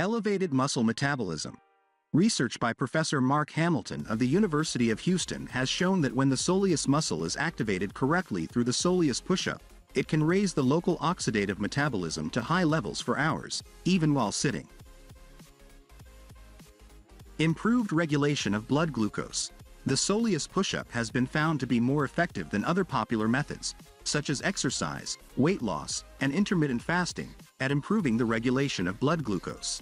Elevated muscle metabolism. Research by Professor Marc Hamilton of the University of Houston has shown that when the soleus muscle is activated correctly through the soleus push-up, it can raise the local oxidative metabolism to high levels for hours, even while sitting. Improved regulation of blood glucose. The soleus push-up has been found to be more effective than other popular methods, such as exercise, weight loss, and intermittent fasting, at improving the regulation of blood glucose.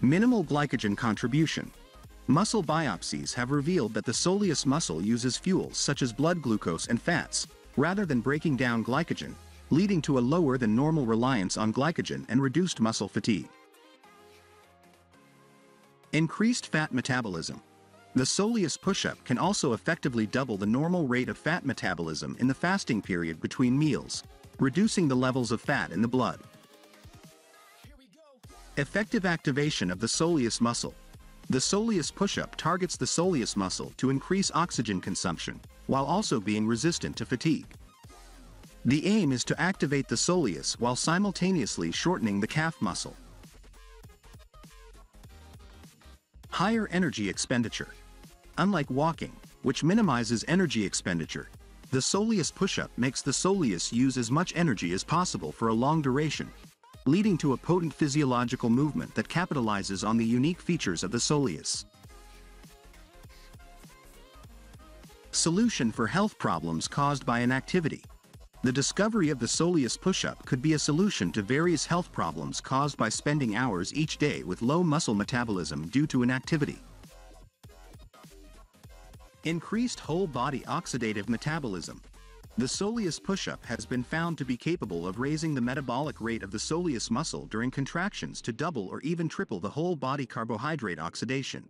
Minimal glycogen contribution. Muscle biopsies have revealed that the soleus muscle uses fuels such as blood glucose and fats, rather than breaking down glycogen, leading to a lower than normal reliance on glycogen and reduced muscle fatigue. Increased fat metabolism. The soleus push-up can also effectively double the normal rate of fat metabolism in the fasting period between meals, reducing the levels of fat in the blood. Effective activation of the soleus muscle. The soleus push-up targets the soleus muscle to increase oxygen consumption, while also being resistant to fatigue. The aim is to activate the soleus while simultaneously shortening the calf muscle. Higher energy expenditure. Unlike walking, which minimizes energy expenditure, the soleus push-up makes the soleus use as much energy as possible for a long duration, leading to a potent physiological movement that capitalizes on the unique features of the soleus. Solution for health problems caused by inactivity. The discovery of the soleus push-up could be a solution to various health problems caused by spending hours each day with low muscle metabolism due to inactivity. Increased whole body oxidative metabolism. The soleus push-up has been found to be capable of raising the metabolic rate of the soleus muscle during contractions to double or even triple the whole body carbohydrate oxidation.